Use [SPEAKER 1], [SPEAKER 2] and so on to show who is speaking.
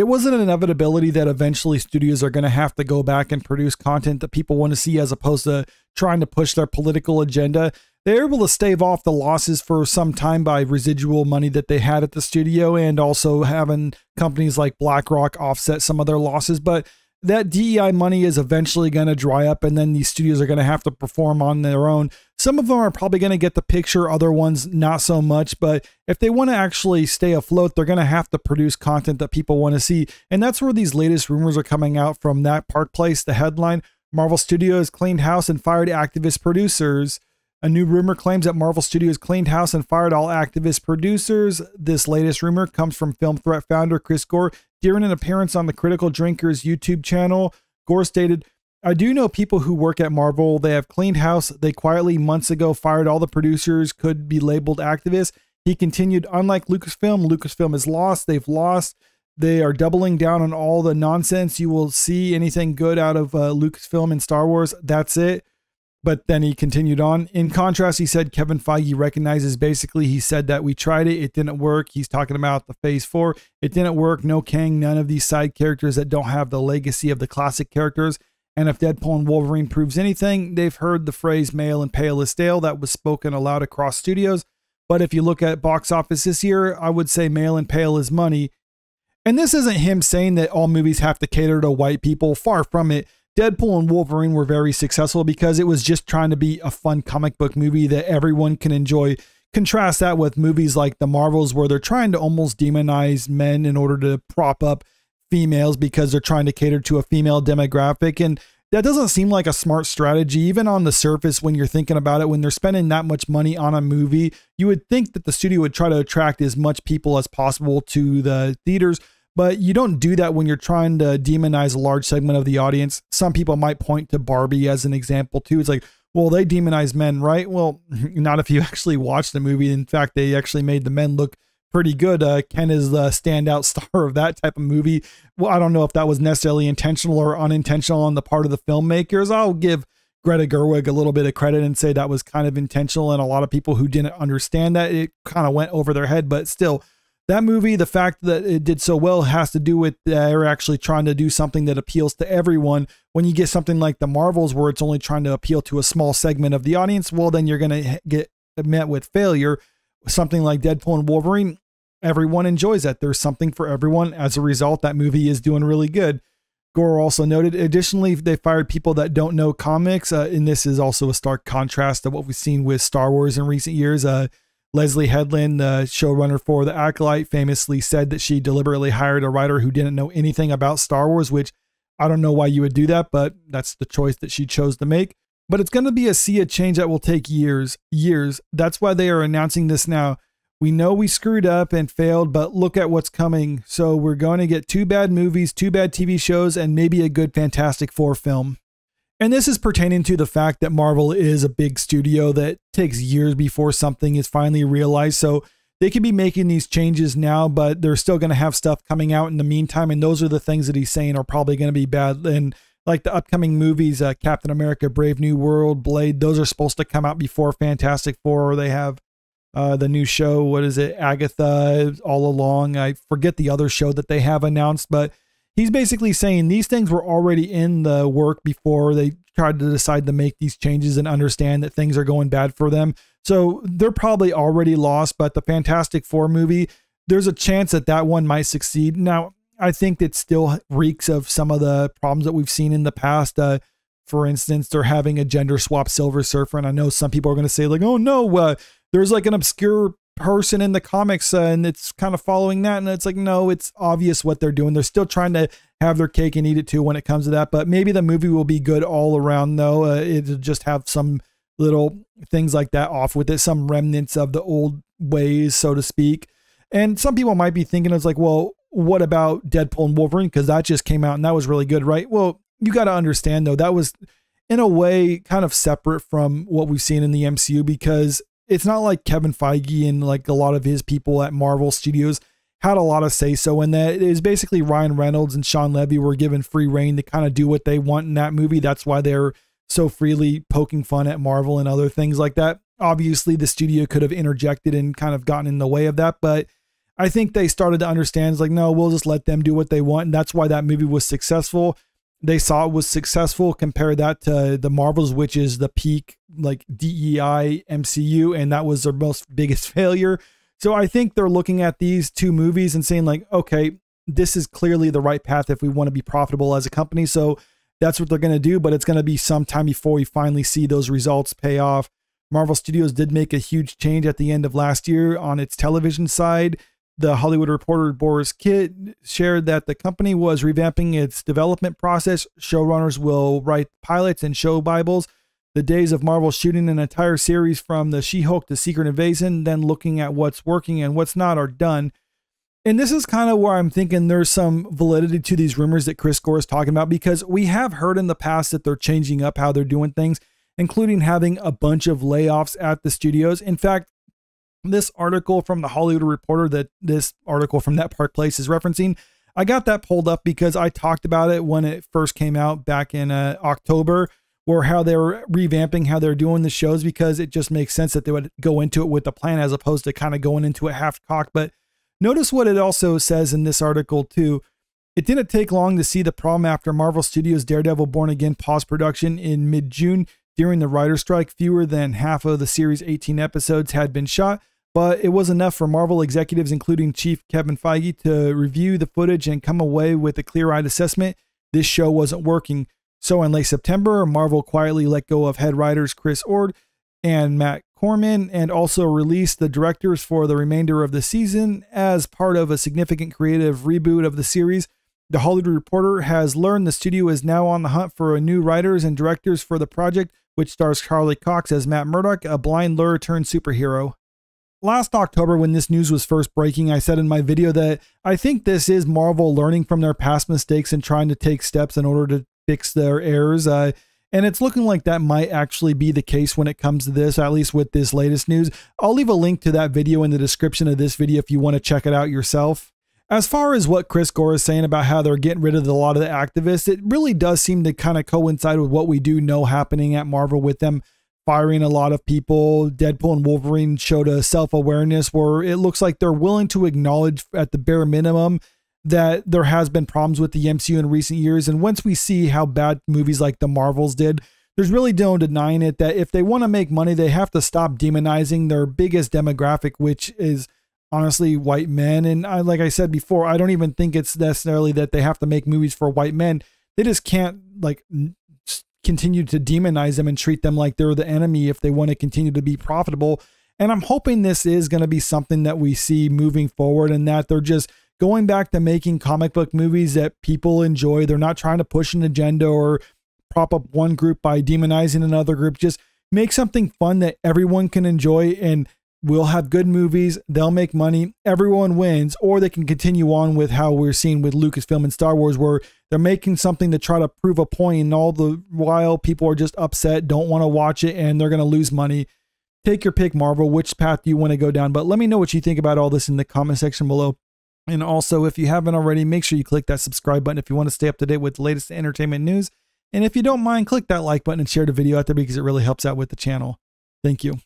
[SPEAKER 1] it wasn't an inevitability that eventually studios are going to have to go back and produce content that people want to see as opposed to trying to push their political agenda. They're able to stave off the losses for some time by residual money that they had at the studio and also having companies like BlackRock offset some of their losses. But that DEI money is eventually going to dry up and then these studios are going to have to perform on their own. Some of them are probably going to get the picture, other ones not so much. But if they want to actually stay afloat, they're going to have to produce content that people want to see. And that's where these latest rumors are coming out from that Park Place. The headline Marvel Studios cleaned house and fired activist producers. A new rumor claims that Marvel Studios cleaned house and fired all activist producers. This latest rumor comes from Film Threat founder Chris Gore during an appearance on the Critical Drinkers YouTube channel. Gore stated, I do know people who work at Marvel. They have cleaned house. They quietly, months ago, fired all the producers, could be labeled activists. He continued, unlike Lucasfilm, Lucasfilm is lost. They've lost. They are doubling down on all the nonsense. You will see anything good out of uh, Lucasfilm and Star Wars. That's it. But then he continued on. In contrast, he said Kevin Feige recognizes basically, he said that we tried it, it didn't work. He's talking about the phase four. It didn't work. No Kang, none of these side characters that don't have the legacy of the classic characters. And if Deadpool and Wolverine proves anything, they've heard the phrase male and pale is stale that was spoken aloud across studios. But if you look at box office this year, I would say male and pale is money. And this isn't him saying that all movies have to cater to white people. Far from it. Deadpool and Wolverine were very successful because it was just trying to be a fun comic book movie that everyone can enjoy. Contrast that with movies like the Marvels, where they're trying to almost demonize men in order to prop up females because they're trying to cater to a female demographic. And that doesn't seem like a smart strategy, even on the surface when you're thinking about it. When they're spending that much money on a movie, you would think that the studio would try to attract as much people as possible to the theaters. But you don't do that when you're trying to demonize a large segment of the audience. Some people might point to Barbie as an example too. It's like, well, they demonize men, right? Well, not if you actually watch the movie. In fact, they actually made the men look pretty good. Uh, Ken is the standout star of that type of movie. Well, I don't know if that was necessarily intentional or unintentional on the part of the filmmakers. I'll give Greta Gerwig a little bit of credit and say that was kind of intentional. And a lot of people who didn't understand that, it kind of went over their head. But still, that movie, the fact that it did so well has to do with they're actually trying to do something that appeals to everyone. When you get something like the Marvels, where it's only trying to appeal to a small segment of the audience, well, then you're going to get met with failure. Something like Deadpool and Wolverine, everyone enjoys that. There's something for everyone. As a result, that movie is doing really good. Gore also noted, additionally, they fired people that don't know comics. Uh, and this is also a stark contrast to what we've seen with Star Wars in recent years. Uh, Leslie Headland, the showrunner for The Acolyte, famously said that she deliberately hired a writer who didn't know anything about Star Wars, which I don't know why you would do that, but that's the choice that she chose to make. But it's going to be a sea of change that will take years, years. That's why they are announcing this now. We know we screwed up and failed, but look at what's coming. So we're going to get two bad movies, two bad TV shows, and maybe a good Fantastic Four film. And this is pertaining to the fact that Marvel is a big studio that takes years before something is finally realized. So they could be making these changes now, but they're still going to have stuff coming out in the meantime. And those are the things that he's saying are probably going to be bad. And like the upcoming movies, uh, Captain America, Brave New World, Blade, those are supposed to come out before Fantastic Four. They have uh, the new show. What is it? Agatha all along. I forget the other show that they have announced, but he's basically saying these things were already in the work before they tried to decide to make these changes and understand that things are going bad for them. So they're probably already lost, but the Fantastic Four movie, there's a chance that that one might succeed. Now, I think it still reeks of some of the problems that we've seen in the past. Uh, for instance, they're having a gender swap Silver Surfer, and I know some people are going to say like, "Oh no, uh, there's like an obscure person in the comics uh, and it's kind of following that and it's like no it's obvious what they're doing. They're still trying to have their cake and eat it too when it comes to that but maybe the movie will be good all around though. Uh, it'll just have some little things like that off with it some remnants of the old ways so to speak. And some people might be thinking it's like well what about deadpool and wolverine? Because that just came out and that was really good right? Well you got to understand though that was in a way kind of separate from what we've seen in the mcu because it's not like Kevin Feige and like a lot of his people at Marvel Studios had a lot of say so in that. It was basically Ryan Reynolds and Shawn Levy were given free rein to kind of do what they want in that movie. That's why they're so freely poking fun at Marvel and other things like that. Obviously, the studio could have interjected and kind of gotten in the way of that, but I think they started to understand like, no, we'll just let them do what they want. And that's why that movie was successful. They saw was successful. Compare that to the Marvels, which is the peak like DEI MCU, and that was their most biggest failure. So I think they're looking at these two movies and saying, like, okay, this is clearly the right path if we want to be profitable as a company. So that's what they're going to do, but it's going to be some time before we finally see those results pay off. Marvel Studios did make a huge change at the end of last year on its television side. The Hollywood Reporter Borys Kit shared that the company was revamping its development process. Showrunners will write pilots and show Bibles. The days of Marvel shooting an entire series from the She Hulk to Secret Invasion, then looking at what's working and what's not, are done. And this is kind of where I'm thinking there's some validity to these rumors that Chris Gore is talking about because we have heard in the past that they're changing up how they're doing things, including having a bunch of layoffs at the studios. In fact, this article from the Hollywood Reporter that this article from that Park Place is referencing, I got that pulled up because I talked about it when it first came out back in uh, October, or how they were revamping how they're doing the shows because it just makes sense that they would go into it with a plan as opposed to kind of going into it half cocked. But Notice what it also says in this article, too. It didn't take long to see the problem after Marvel Studios' Daredevil Born Again paused production in mid June during the writer's strike. Fewer than half of the series' 18 episodes had been shot, but it was enough for Marvel executives, including Chief Kevin Feige, to review the footage and come away with a clear eyed assessment this show wasn't working. So in late September, Marvel quietly let go of head writers Chris Ord and Matt Corman, and also released the directors for the remainder of the season as part of a significant creative reboot of the series. The Hollywood Reporter has learned the studio is now on the hunt for a new writers and directors for the project, which stars Charlie Cox as Matt Murdock, a blind lure turned superhero. Last October, when this news was first breaking, I said in my video that I think this is Marvel learning from their past mistakes and trying to take steps in order to fix their errors. Uh, and it's looking like that might actually be the case when it comes to this, at least with this latest news. I'll leave a link to that video in the description of this video if you want to check it out yourself. As far as what Chris Gore is saying about how they're getting rid of a lot of the activists, it really does seem to kind of coincide with what we do know happening at Marvel with them firing a lot of people. Deadpool and Wolverine showed a self awareness where it looks like they're willing to acknowledge at the bare minimum that there has been problems with the MCU in recent years. And once we see how bad movies like the Marvels did, there's really no denying it that if they want to make money, they have to stop demonizing their biggest demographic, which is honestly white men. And I, like I said before, I don't even think it's necessarily that they have to make movies for white men. They just can't like continue to demonize them and treat them like they're the enemy if they want to continue to be profitable. And I'm hoping this is going to be something that we see moving forward and that they're just going back to making comic book movies that people enjoy. They're not trying to push an agenda or prop up one group by demonizing another group. Just make something fun that everyone can enjoy and we'll have good movies. They'll make money. Everyone wins. Or they can continue on with how we're seeing with Lucasfilm and Star Wars, where they're making something to try to prove a point. and all the while people are just upset, don't want to watch it, and they're going to lose money. Take your pick, Marvel. Which path do you want to go down? But let me know what you think about all this in the comment section below. And also, if you haven't already, make sure you click that subscribe button if you want to stay up to date with the latest entertainment news. And if you don't mind, click that like button and share the video out there because it really helps out with the channel. Thank you.